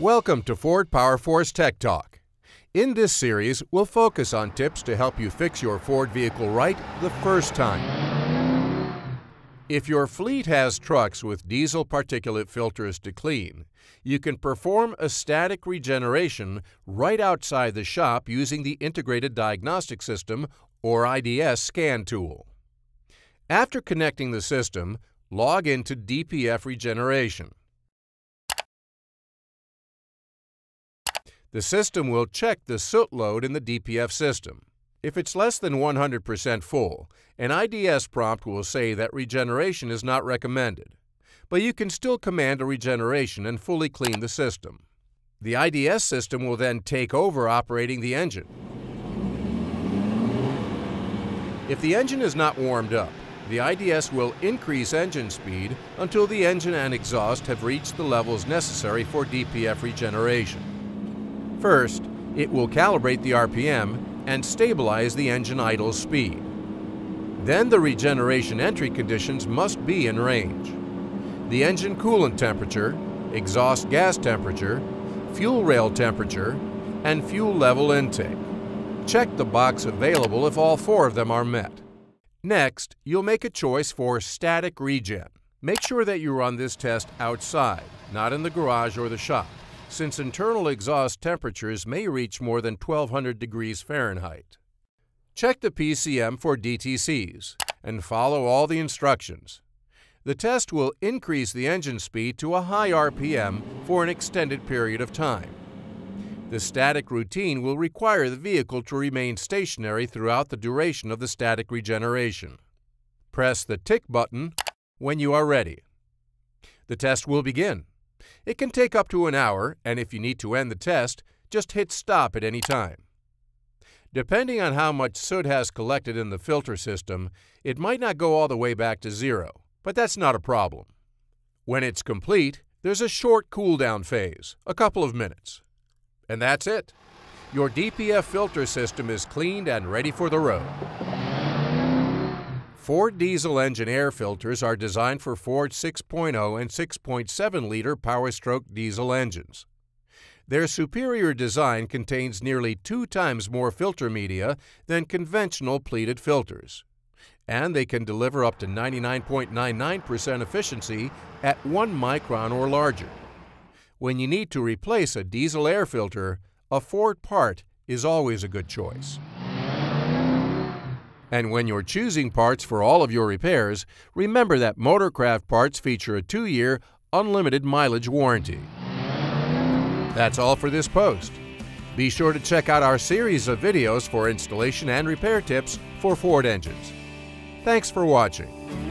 Welcome to Ford Power Force Tech Talk. In this series, we'll focus on tips to help you fix your Ford vehicle right the first time. If your fleet has trucks with diesel particulate filters to clean, you can perform a static regeneration right outside the shop using the Integrated Diagnostic System or IDS scan tool. After connecting the system, log into DPF Regeneration. The system will check the soot load in the DPF system. If it's less than 100% full, an IDS prompt will say that regeneration is not recommended, but you can still command a regeneration and fully clean the system. The IDS system will then take over operating the engine. If the engine is not warmed up, the IDS will increase engine speed until the engine and exhaust have reached the levels necessary for DPF regeneration. First, it will calibrate the RPM and stabilize the engine idle speed. Then the regeneration entry conditions must be in range. The engine coolant temperature, exhaust gas temperature, fuel rail temperature, and fuel level intake. Check the box available if all four of them are met. Next, you'll make a choice for static regen. Make sure that you run this test outside, not in the garage or the shop since internal exhaust temperatures may reach more than 1200 degrees Fahrenheit. Check the PCM for DTCs and follow all the instructions. The test will increase the engine speed to a high RPM for an extended period of time. The static routine will require the vehicle to remain stationary throughout the duration of the static regeneration. Press the tick button when you are ready. The test will begin. It can take up to an hour, and if you need to end the test, just hit stop at any time. Depending on how much soot has collected in the filter system, it might not go all the way back to zero, but that's not a problem. When it's complete, there's a short cool down phase, a couple of minutes. And that's it. Your DPF filter system is cleaned and ready for the road. Ford diesel engine air filters are designed for Ford 6.0 and 6.7 liter Power Stroke diesel engines. Their superior design contains nearly two times more filter media than conventional pleated filters, and they can deliver up to 99.99% efficiency at 1 micron or larger. When you need to replace a diesel air filter, a Ford part is always a good choice. And when you're choosing parts for all of your repairs, remember that Motorcraft parts feature a two year, unlimited mileage warranty. That's all for this post. Be sure to check out our series of videos for installation and repair tips for Ford engines. Thanks for watching.